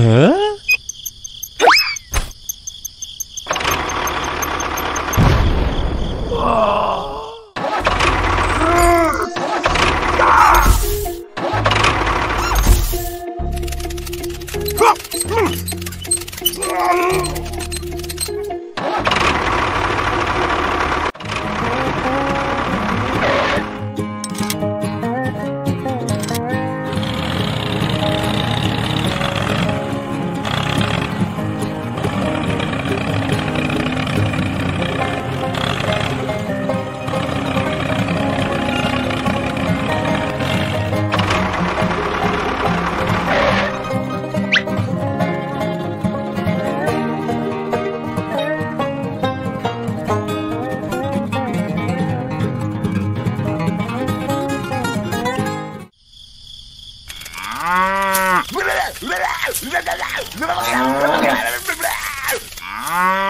Huh. Ah!